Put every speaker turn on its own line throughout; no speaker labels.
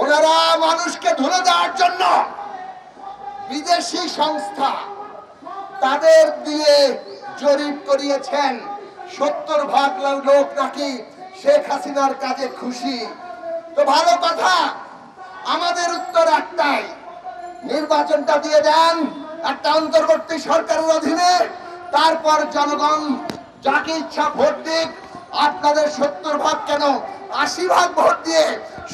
ওনারা মানুষকে ধরে দেওয়ার জন্য বিদেশি সংস্থা তাদের দিয়ে জরিপ করিয়েছেন। সত্তর ভাগ লোক নাকি শেখ হাসিনার কাজে খুশি। তো ভালো কথা, আমাদের উত্তর একটাই, নির্বাচনটা দিয়ে দেন একটা অন্তর্বর্তী সরকারের অধীনে, তারপর জনগণ যাকে ইচ্ছা ভোট দিক আপনাদের সত্তর ভাগ কেন আশি ভাগ ভোট দিয়ে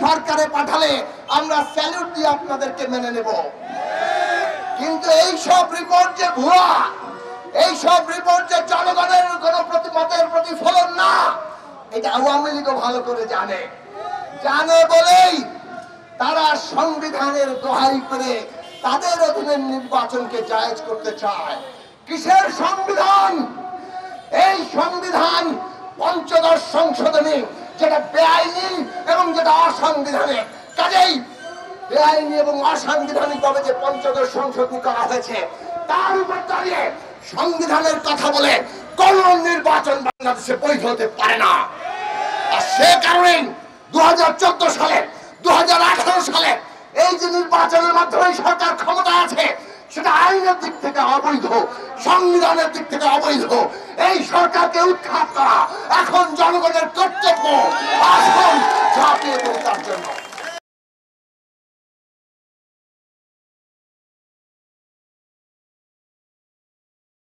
সরকারে পাঠালে আমরা স্যালুট দিয়ে আপনাদেরকে মেনে নেব। কিন্তু এই সব রিপোর্ট যে ভুয়া, এই সব রিপোর্ট যে জনগণের কোন প্রতিমতের প্রতিফলন না, এটা আওয়ামী লীগও ভালো করে জানে। জানে বলেই তারা সংবিধানের দোহাই করে তাদের অধীনে নির্বাচনকে জায়েজ করতে চায়। কিসের সংবিধান? এই সংবিধান পঞ্চদশ সংশোধনী, যেটা বেআইনি এবং যেটা অসাংবিধানিক। কাজেই বেআইনি এবং অসাংবিধানিক ভাবে যে পঞ্চদশ সংশোধনী করা হয়েছে, তার উপর দাঁড়িয়ে সংবিধানের কথা বলে কোন নির্বাচন বাংলাদেশে বৈধ হতে পারে না। আর সে কারণে দু হাজার চোদ্দ সালে দু হাজার আঠারো সালে এই যে নির্বাচনের মাধ্যমে সরকার ক্ষমতা আইনের দিক থেকে অবৈধ, সংবিধানের দিক থেকে অবৈধ। এই সরকারকে উৎখাত করা এখন জনগণের কর্তব্য আসুন জাতীয় তার জন্য।